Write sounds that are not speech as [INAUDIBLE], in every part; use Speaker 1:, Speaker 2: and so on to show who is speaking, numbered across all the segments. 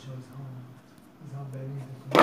Speaker 1: shows how, how bad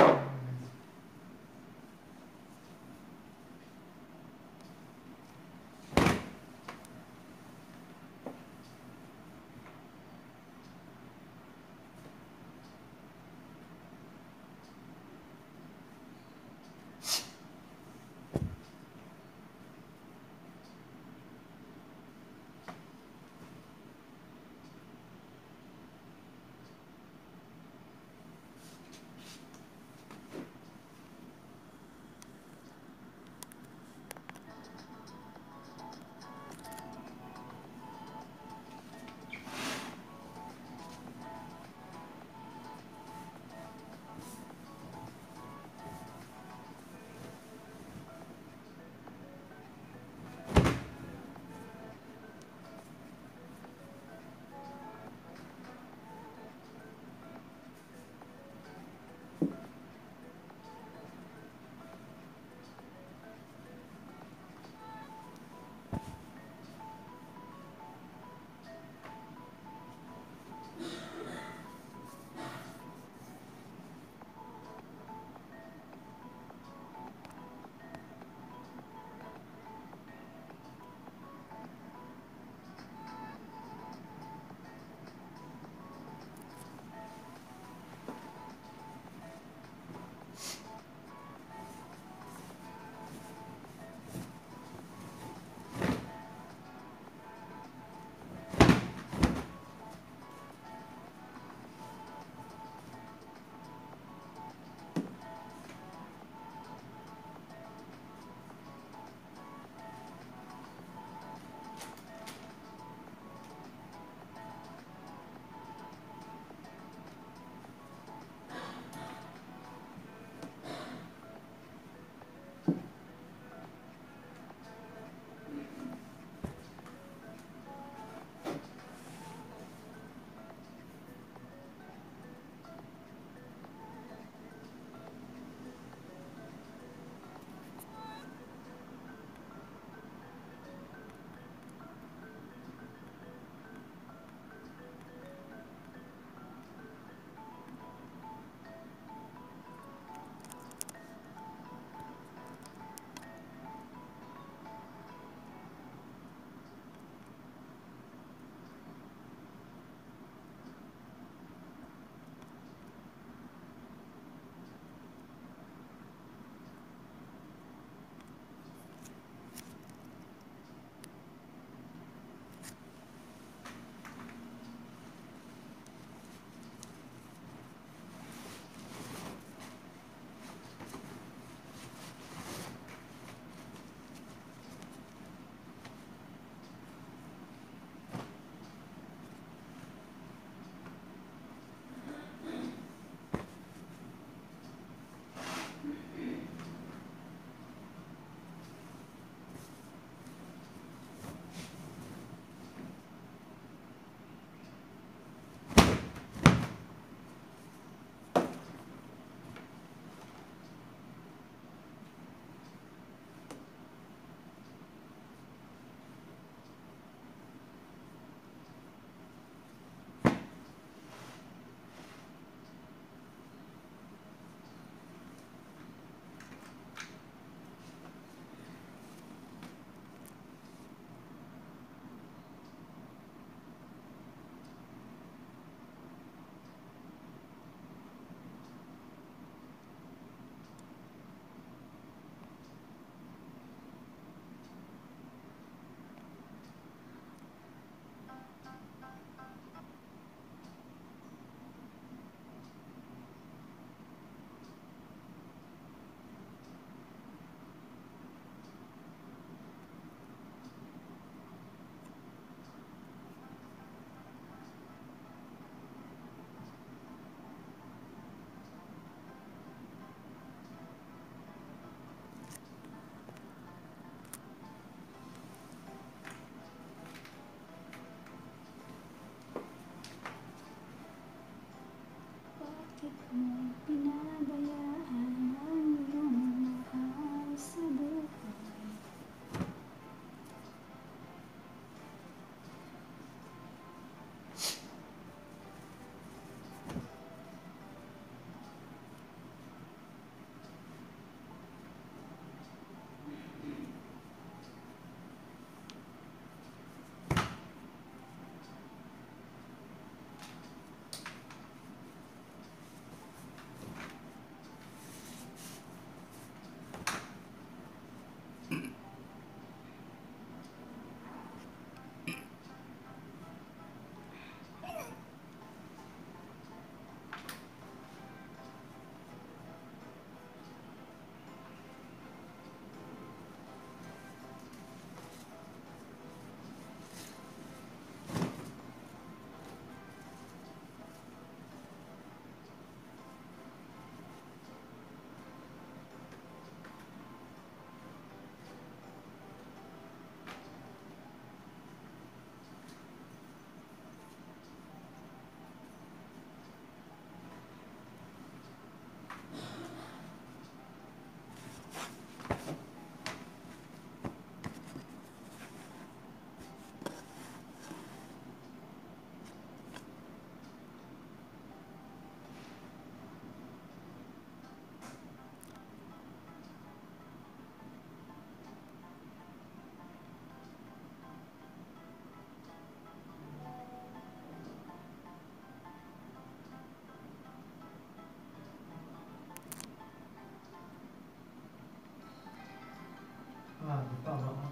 Speaker 1: bakit mo
Speaker 2: pinabayaan?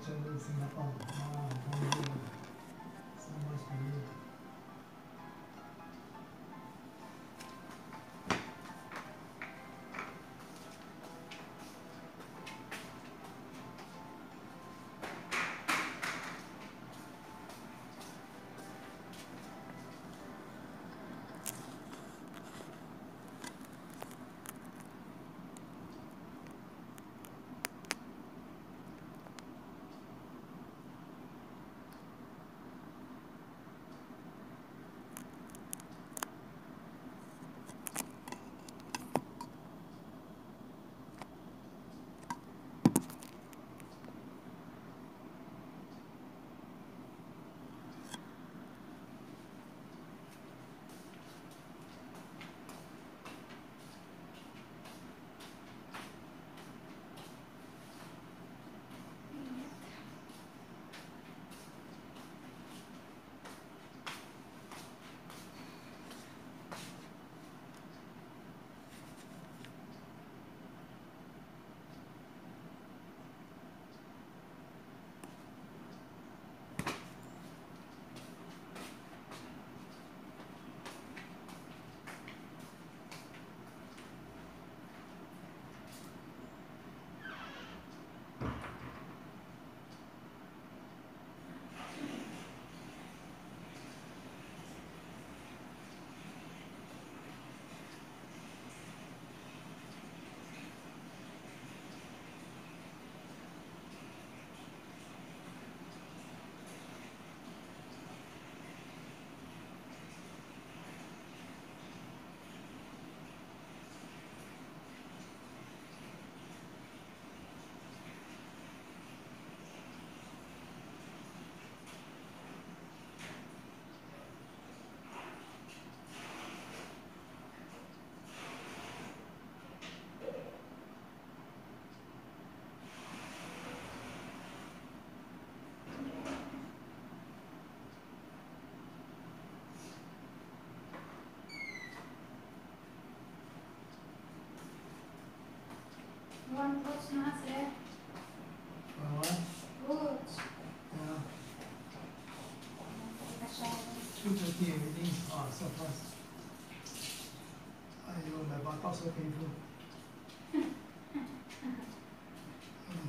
Speaker 2: 全部別
Speaker 1: に
Speaker 2: 仲
Speaker 1: 間
Speaker 2: Vamos
Speaker 1: continuar certo. Vamos lá? Lute. Tá. Chuta só faz. Aí, eu vou o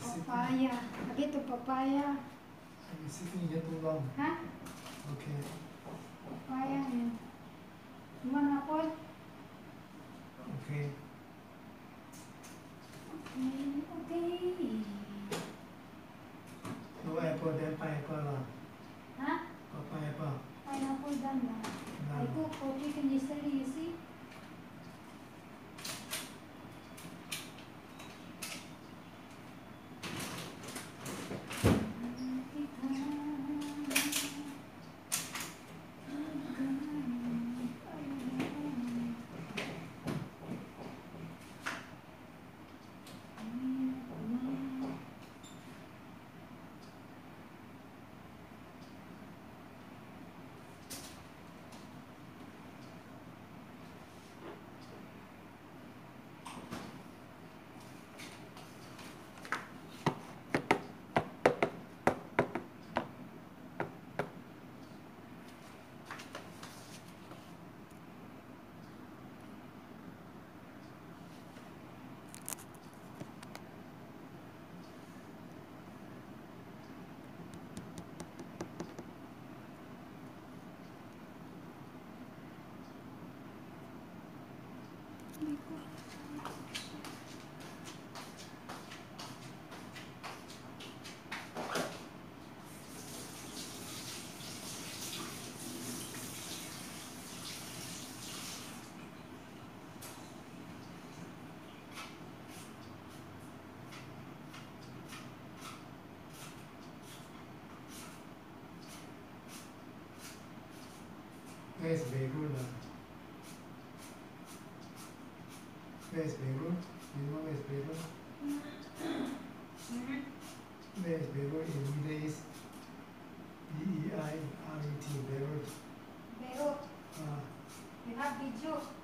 Speaker 1: seu.
Speaker 2: Papaya. Aqui tu papaya.
Speaker 1: Aí, você tem
Speaker 2: retorno.
Speaker 1: Hã? Ok.
Speaker 2: As they. Me despego,
Speaker 1: mismo
Speaker 2: me despego. Me despego y el
Speaker 1: es B-E-I-R-T, Beirut. Ah. You
Speaker 2: have Bijou.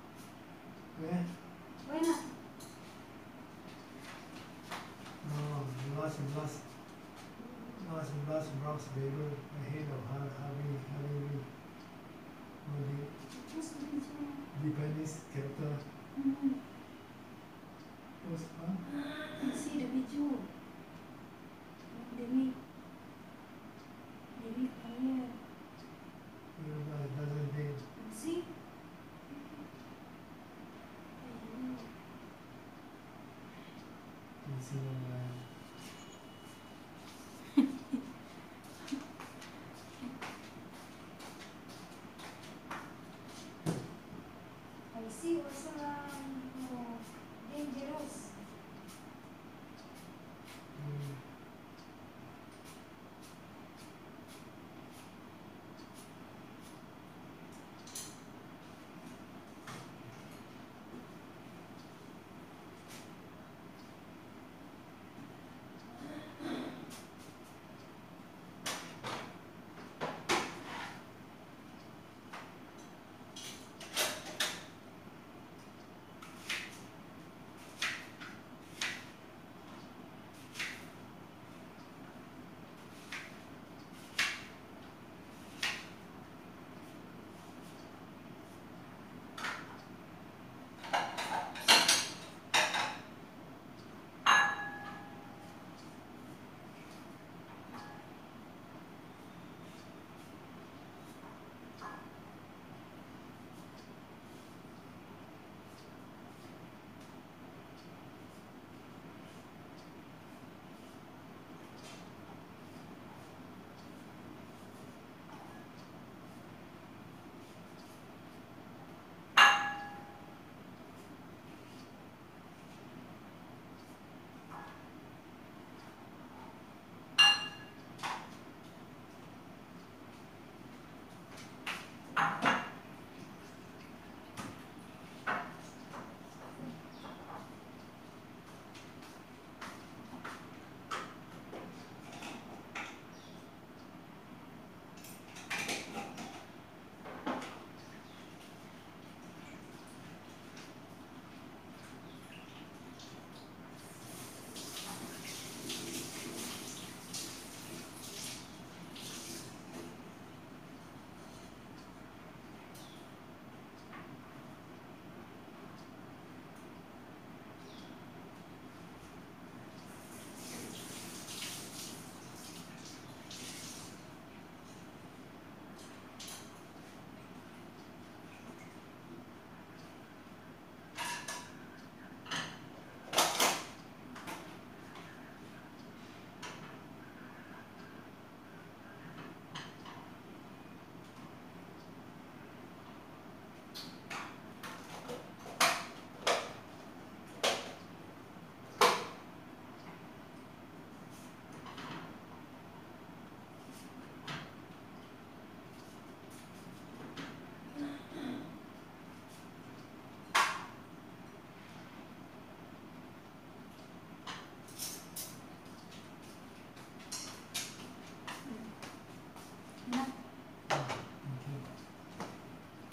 Speaker 2: to uh,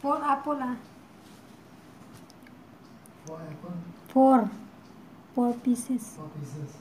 Speaker 1: Four apple ah.
Speaker 2: Four apple?
Speaker 1: Four. Four pieces.
Speaker 2: Four pieces.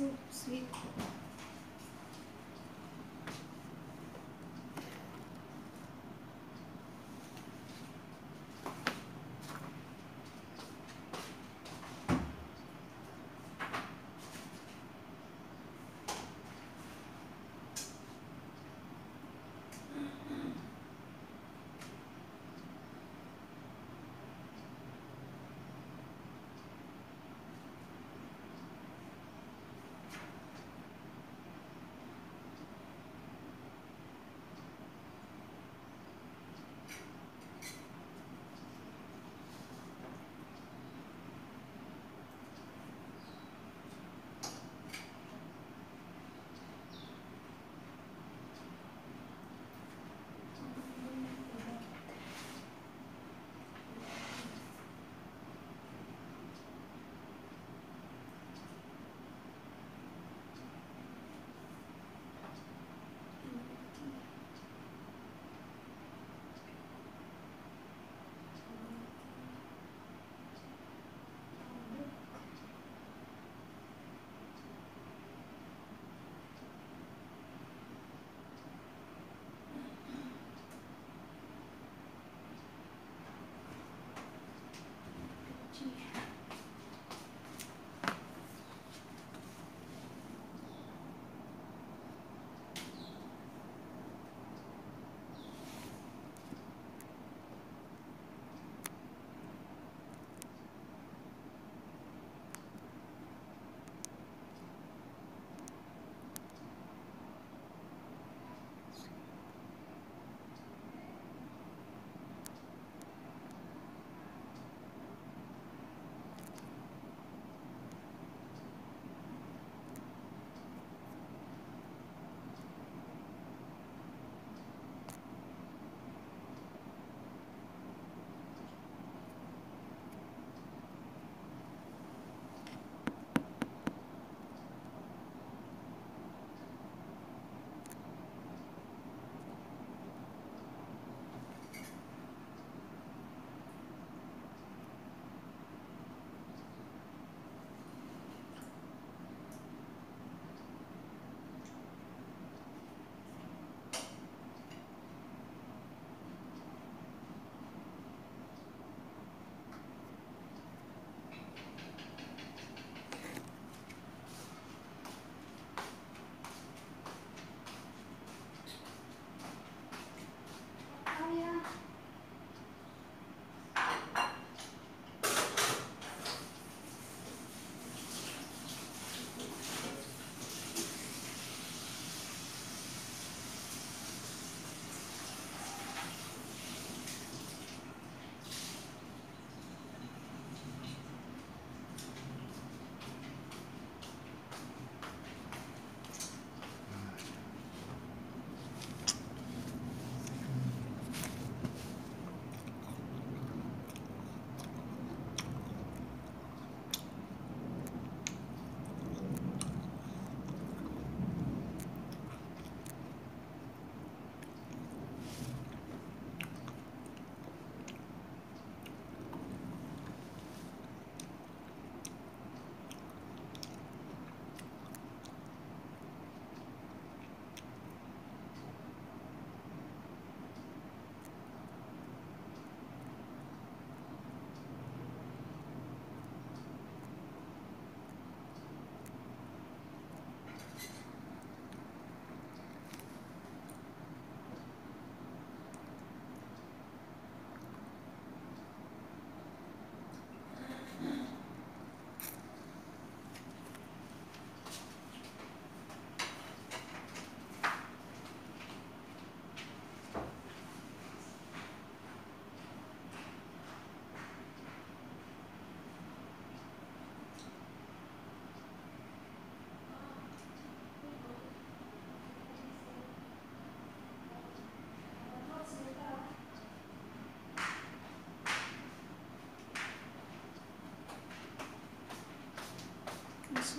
Speaker 1: So sweet.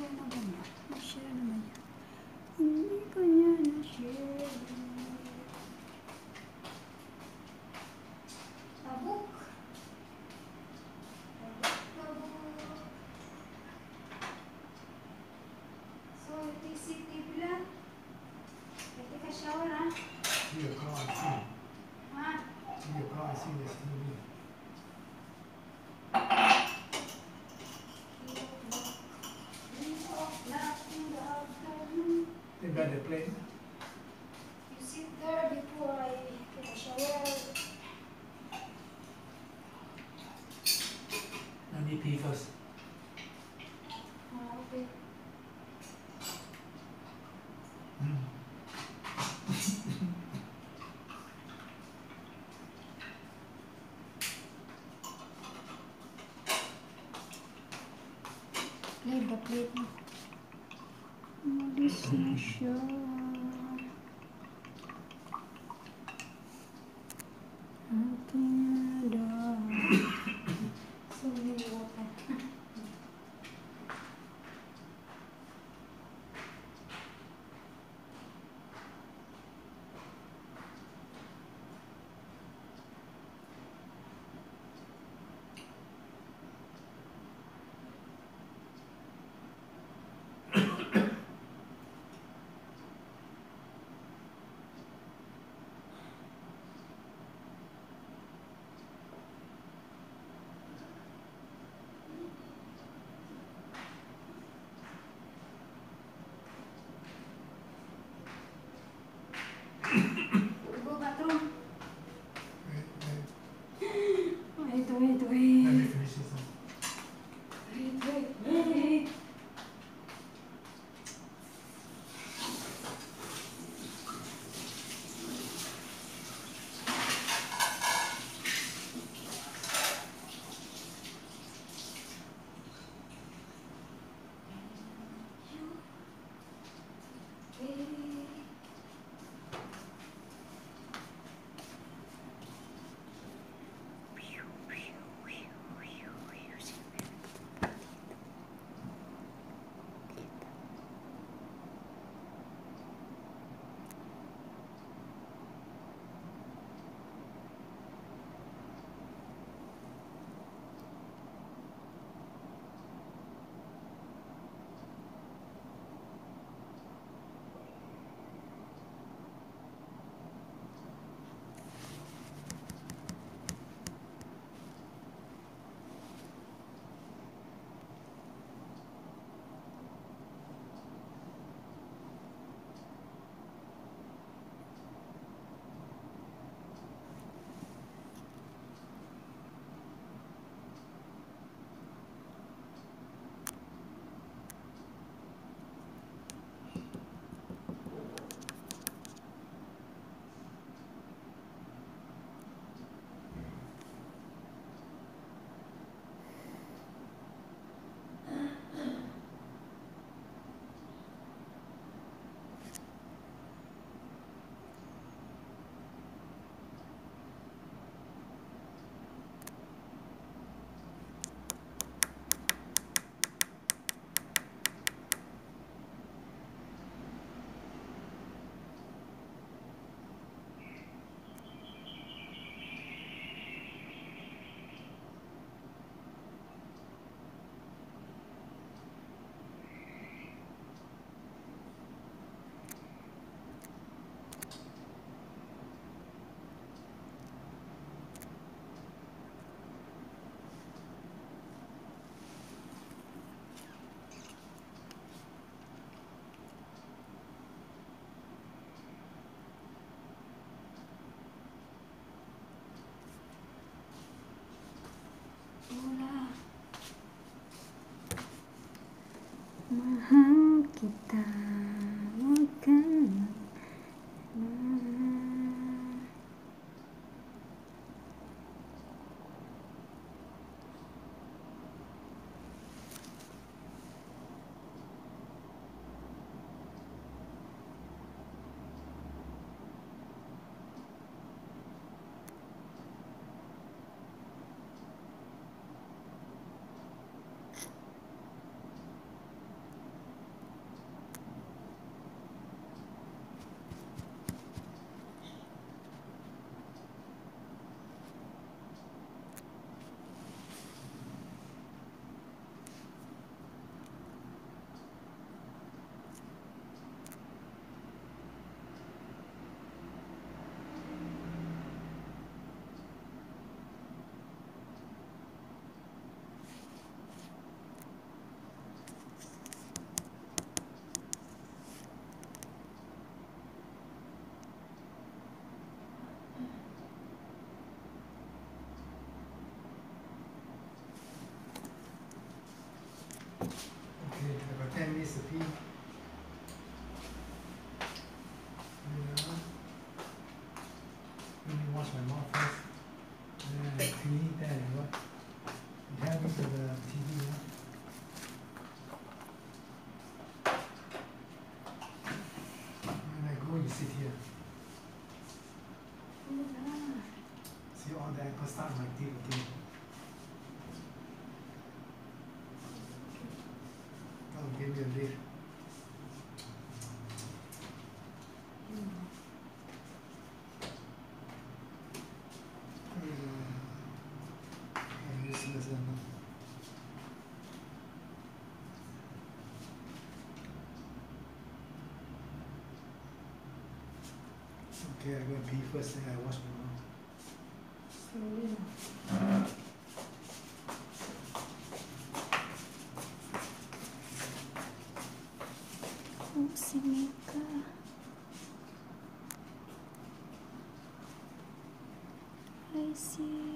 Speaker 1: Başlarına dönüyor. Başlarına последний. Ну, лишний еще.
Speaker 2: Recipe. Wait ah. Let me wash my mouth first. I clean then I what? It to the TV. When I go, you sit here. See all the apple stuck in my teeth again. I'm. Okay, I go and pee first, then I wash my mouth.
Speaker 1: Slowly Hi,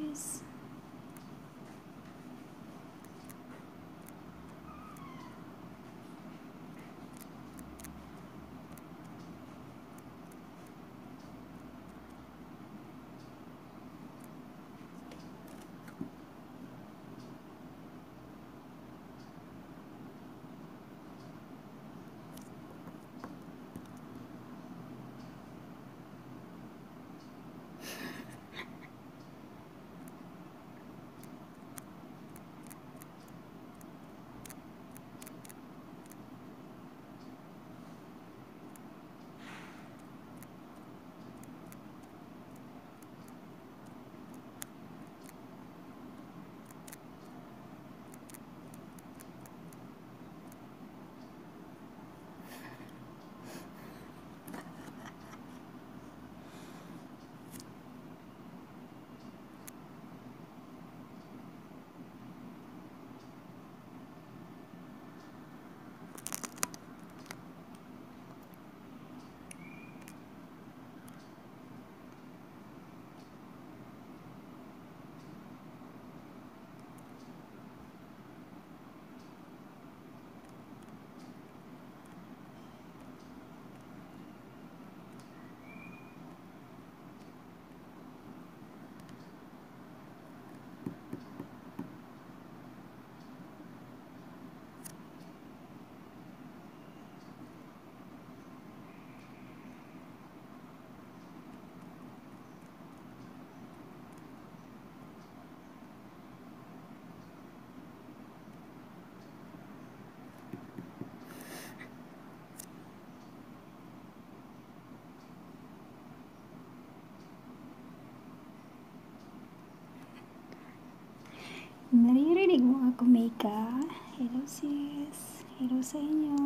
Speaker 1: Naririnig mo ako, Mika? Hello, sis. Hello sa inyo.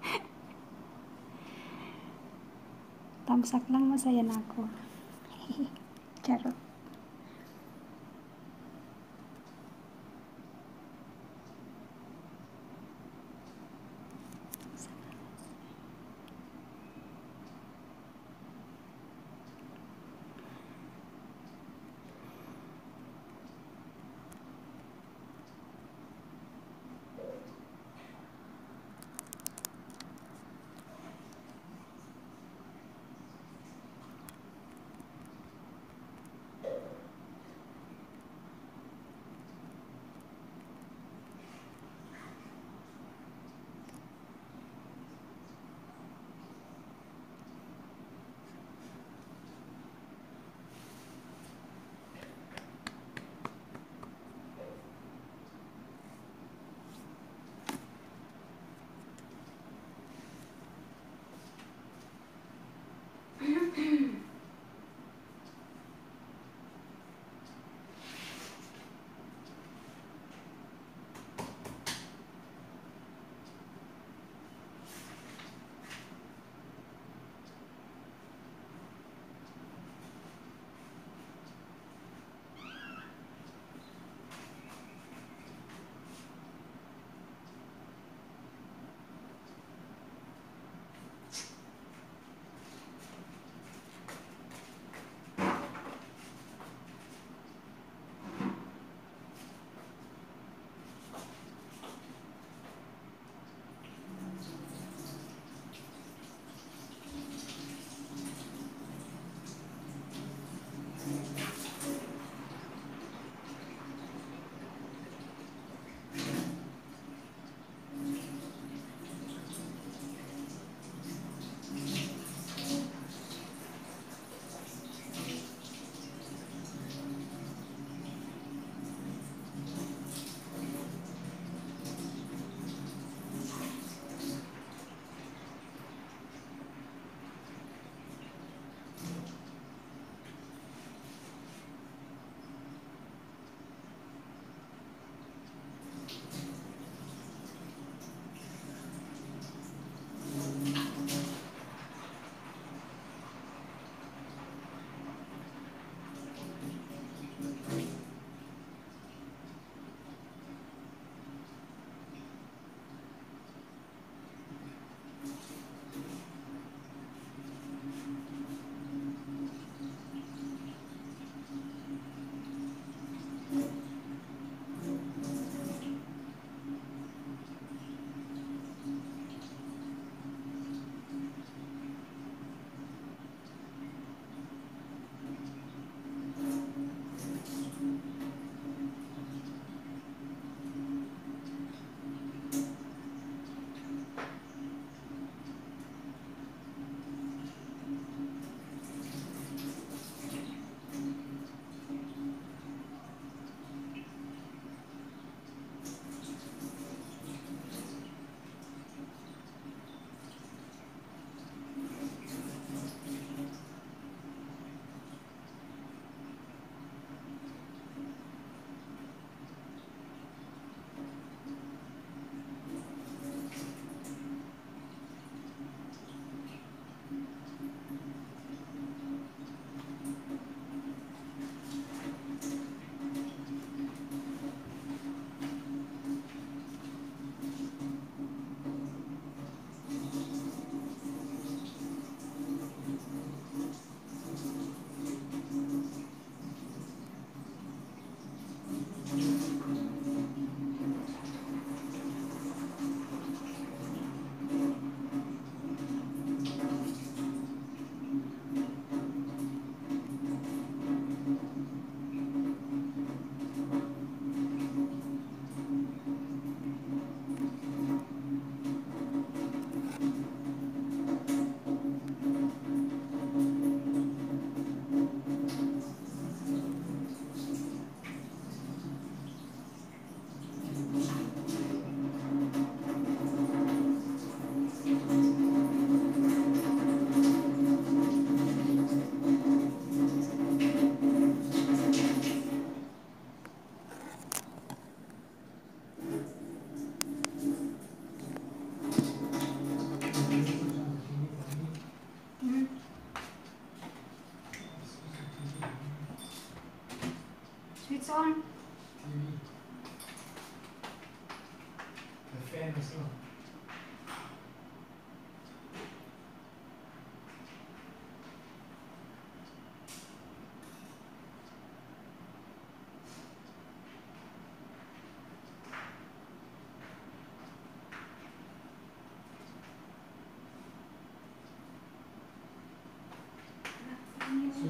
Speaker 1: [LAUGHS] Tamsak lang masaya na ako.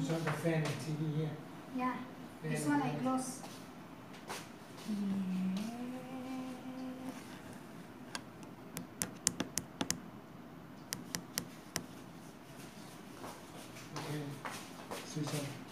Speaker 2: Switch on the fan and TV here.
Speaker 1: Yeah,
Speaker 2: Fan
Speaker 1: this one I close.
Speaker 2: Okay, switch on.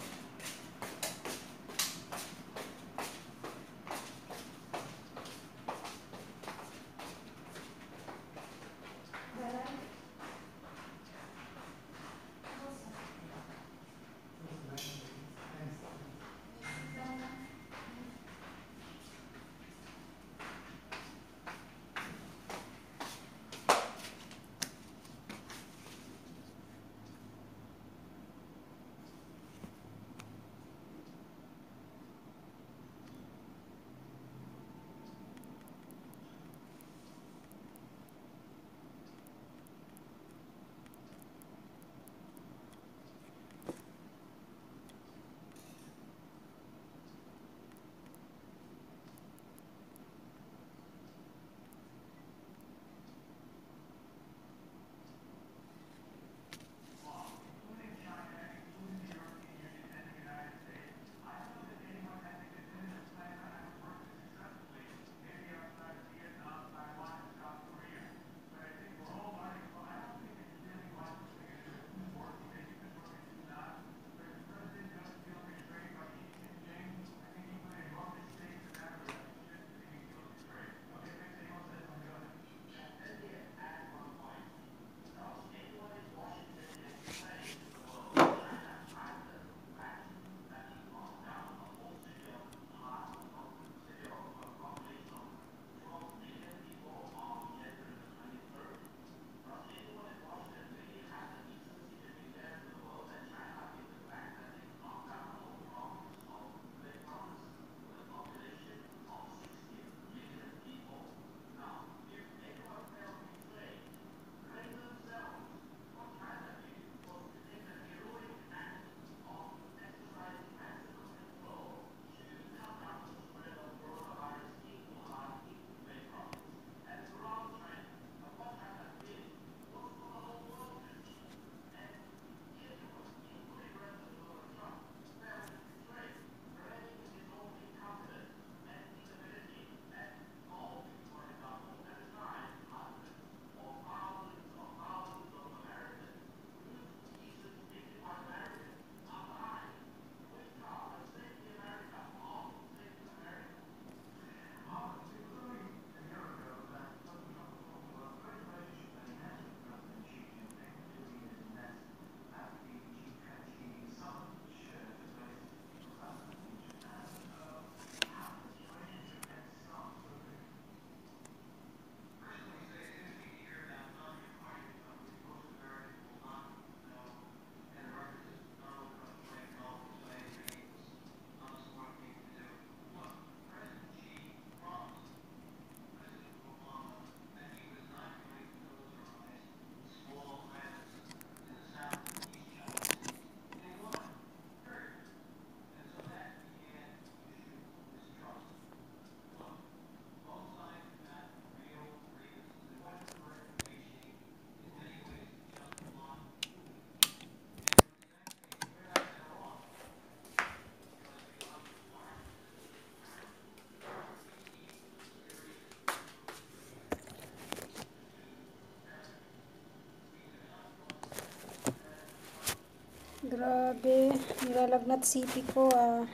Speaker 1: Grabe, nilalagnat sipi ko ah.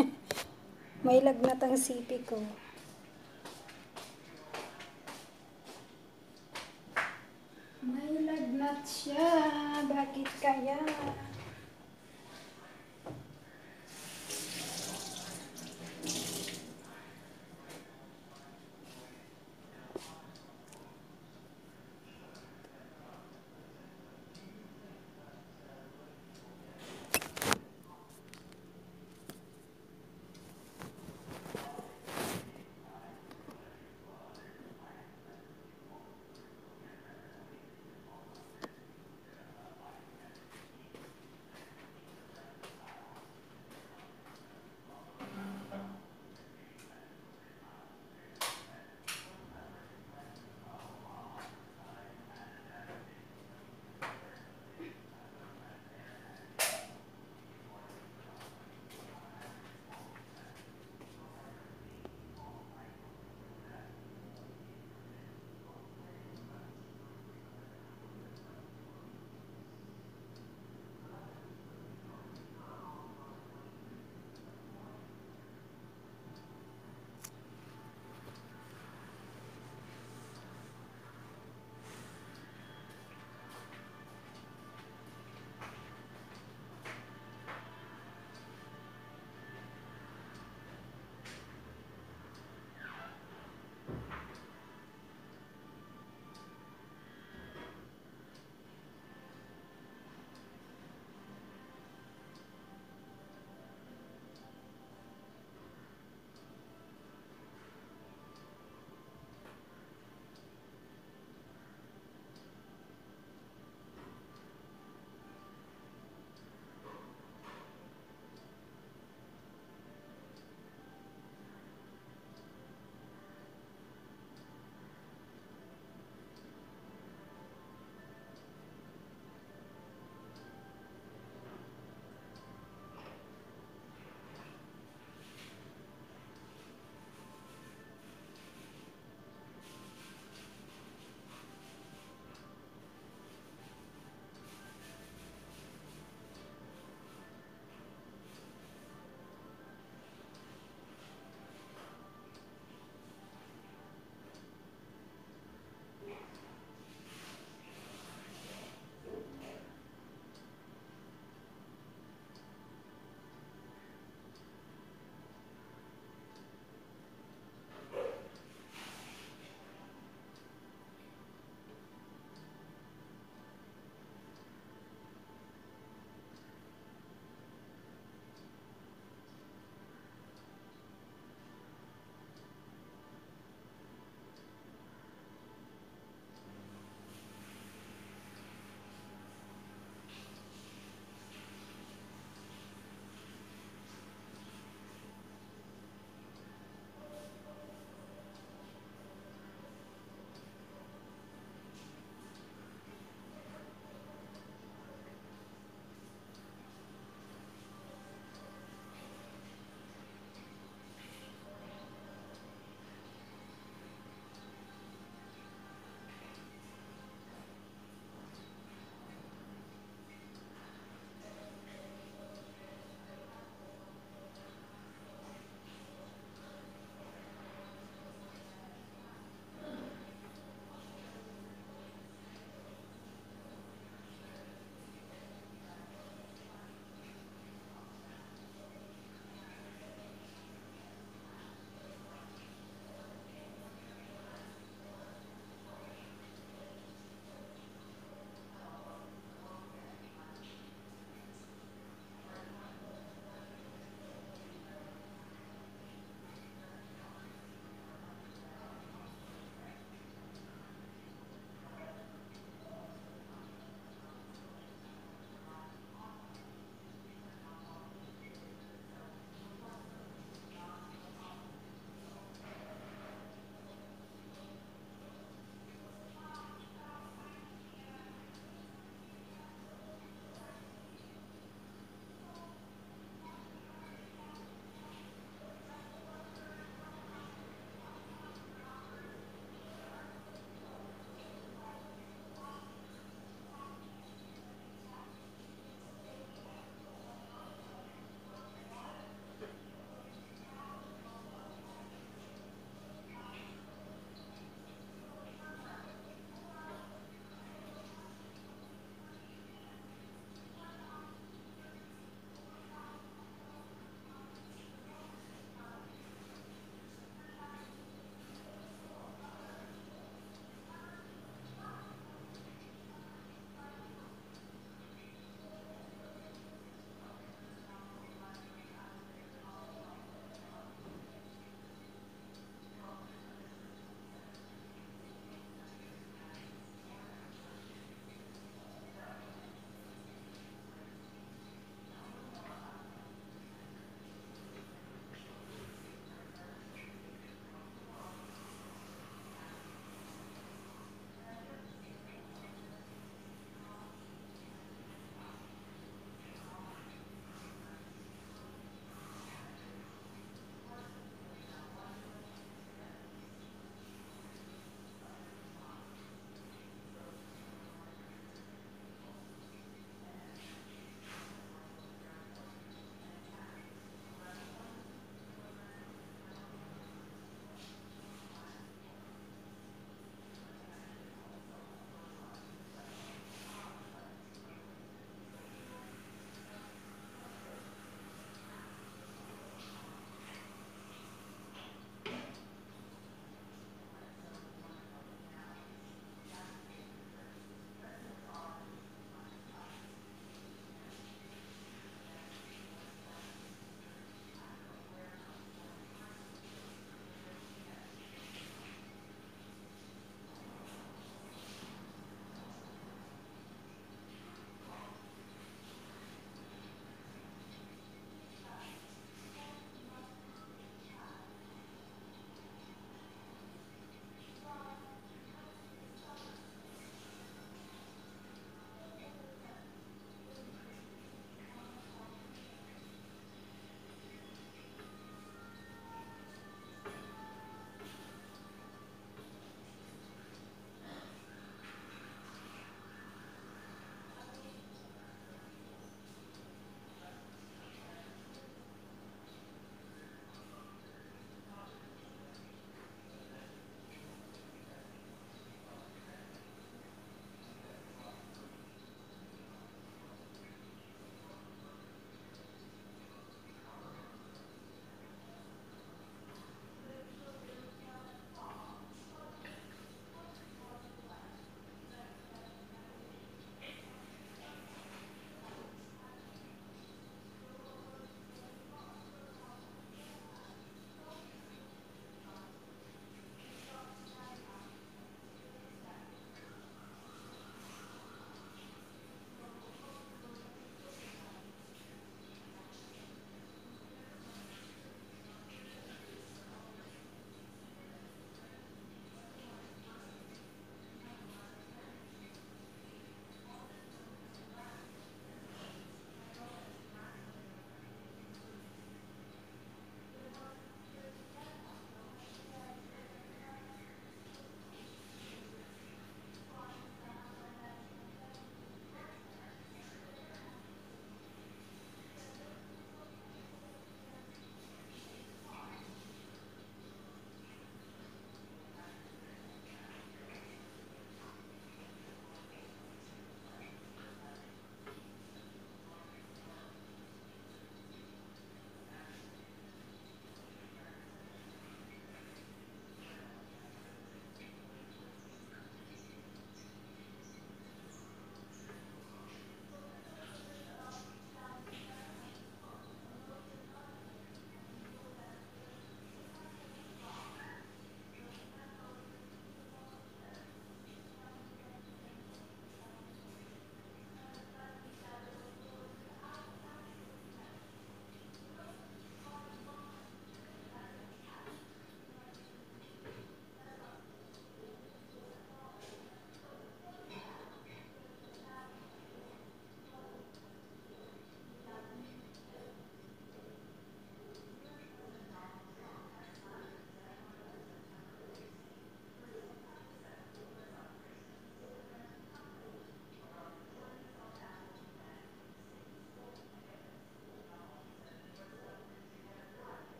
Speaker 1: [LAUGHS] May lagnat ang sipi ko. May lagnat siya. Bakit kaya?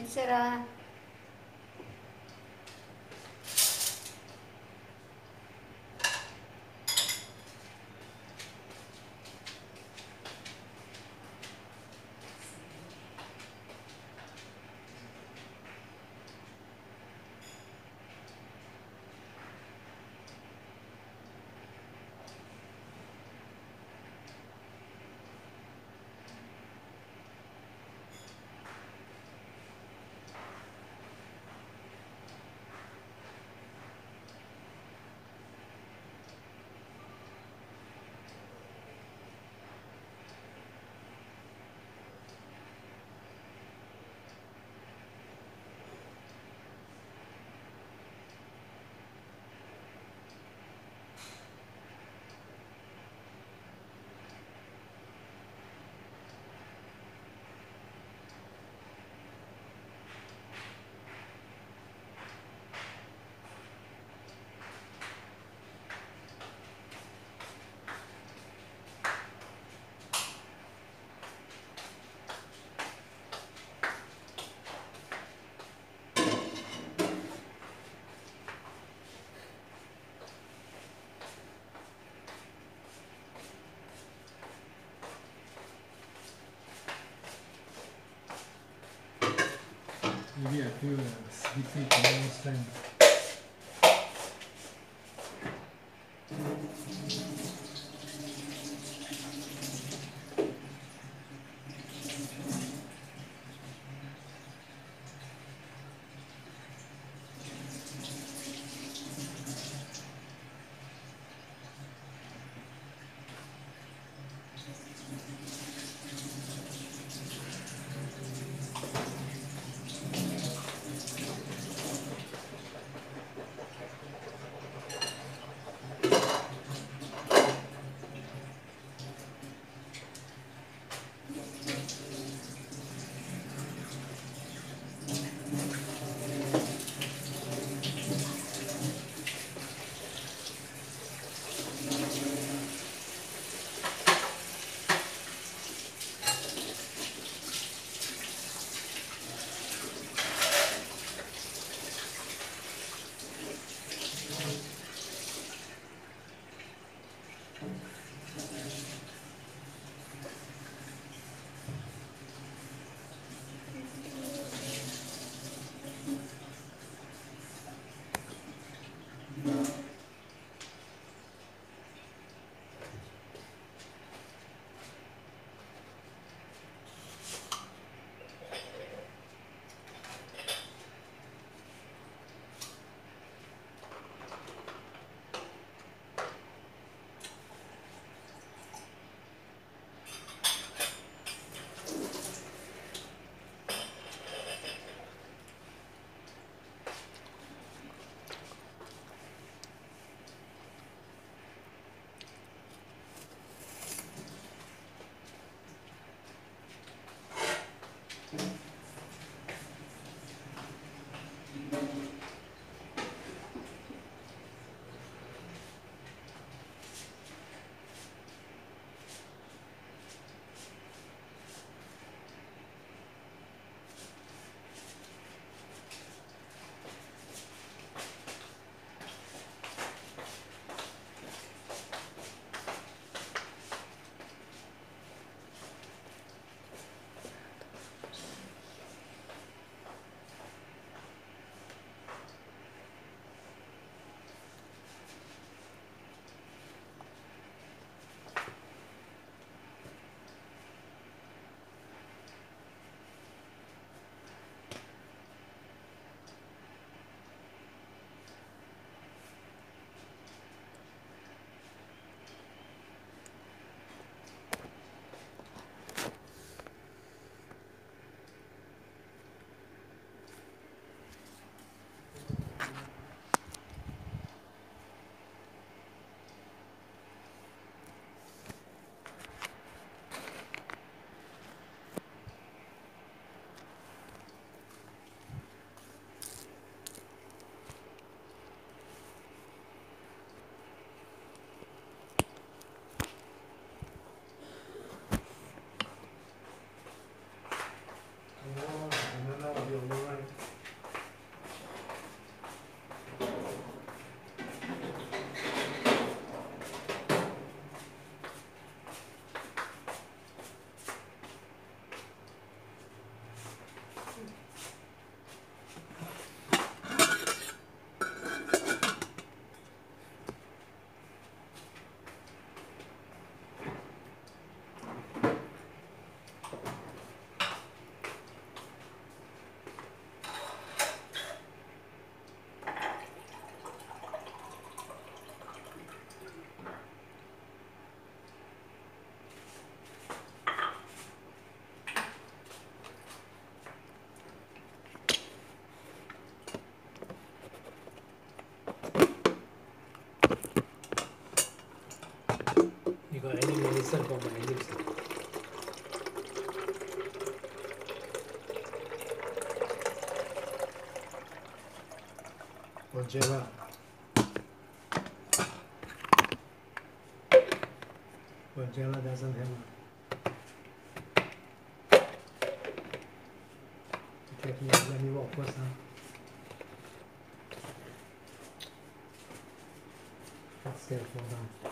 Speaker 1: también será
Speaker 2: Maybe I feel uh, sleepy for the last time. You got any medicine for my lips? Jenna. But Jenna doesn't have one. To check me, let me walk first. Let's get.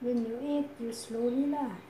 Speaker 1: When you eat, you slowly lah.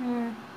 Speaker 1: Mm.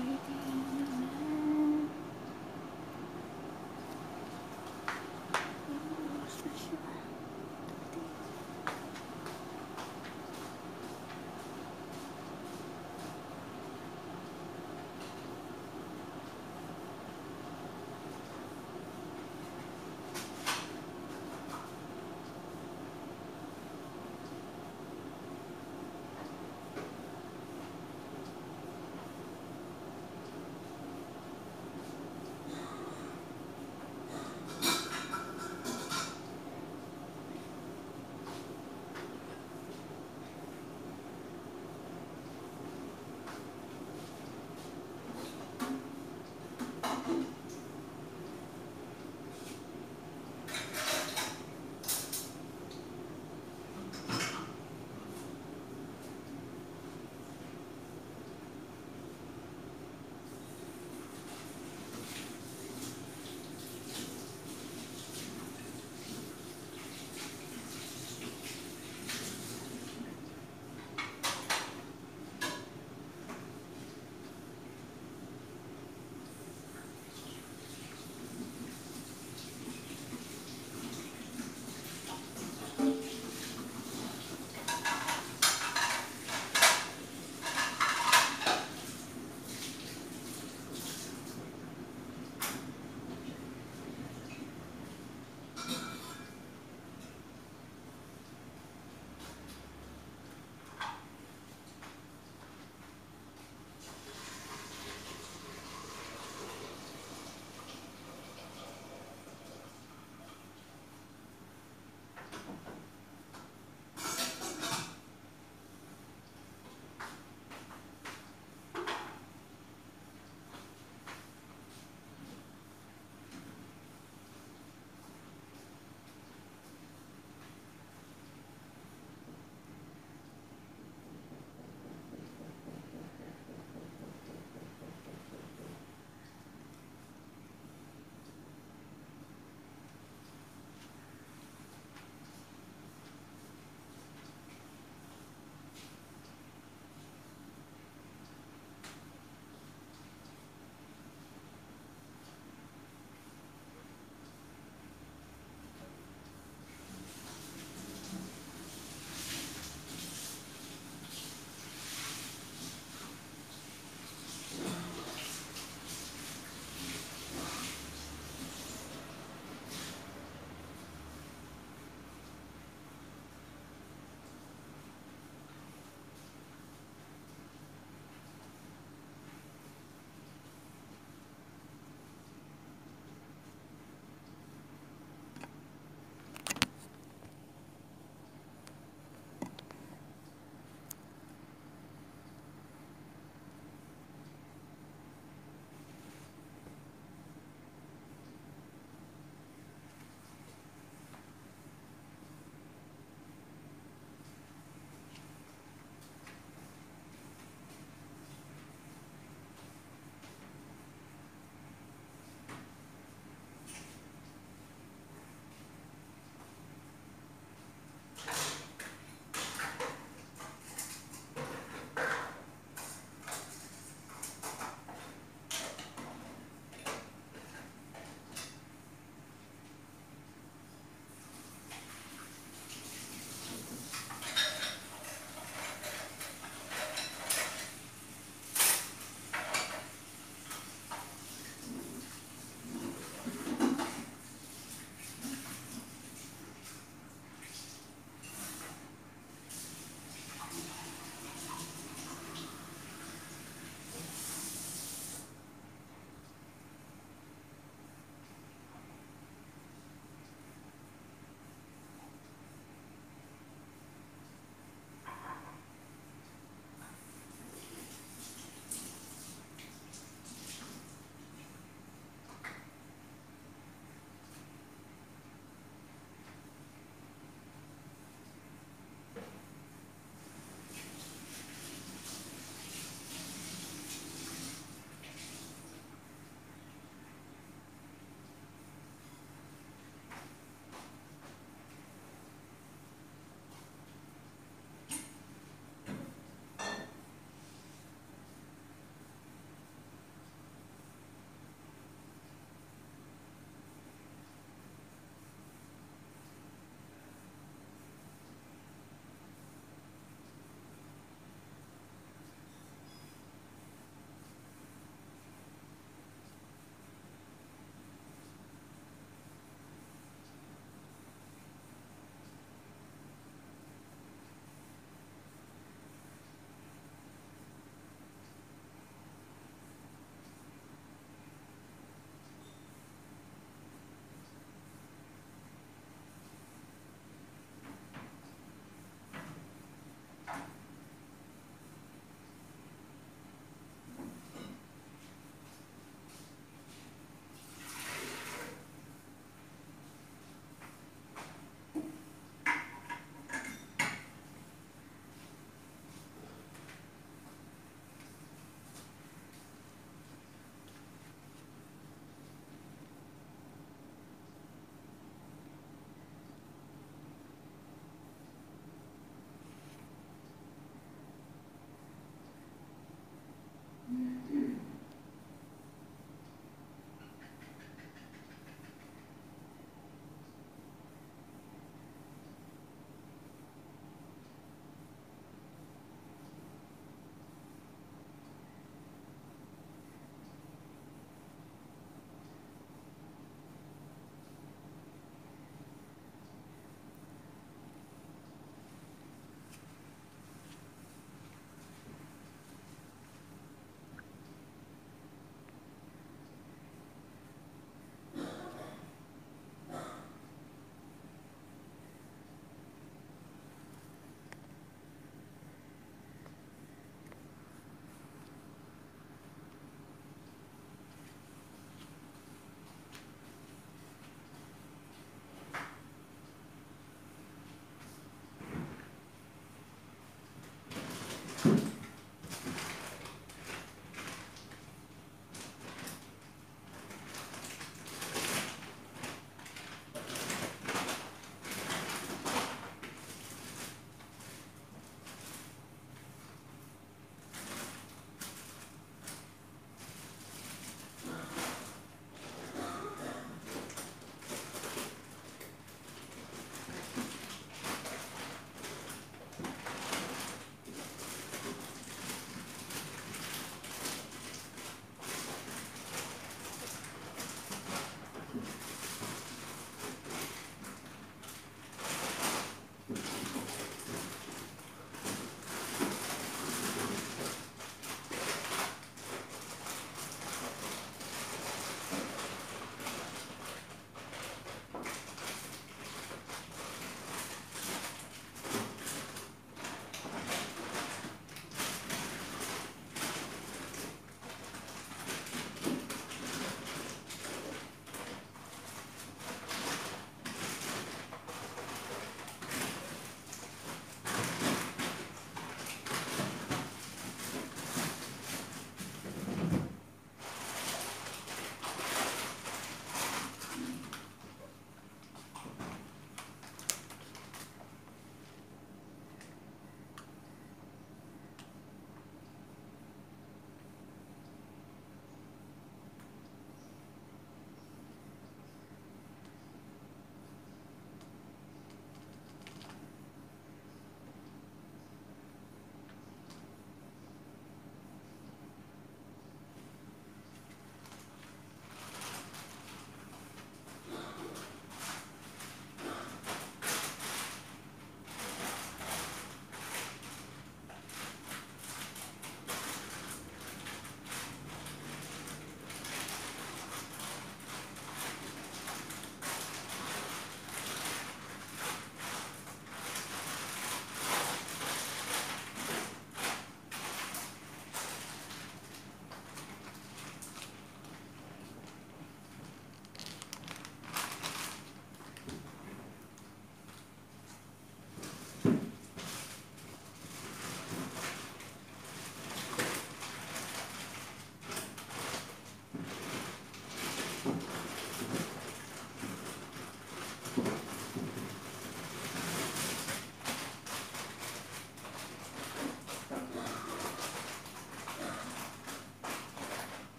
Speaker 2: Sweetie.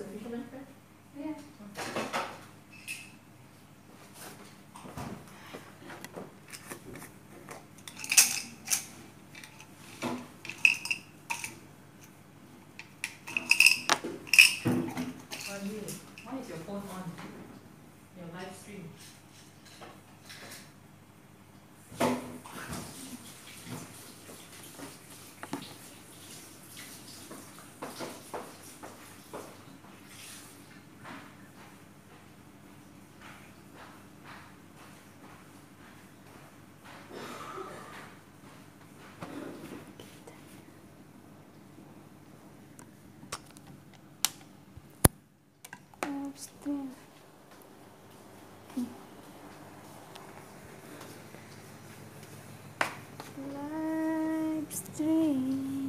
Speaker 1: something come in? Just there. Live stream.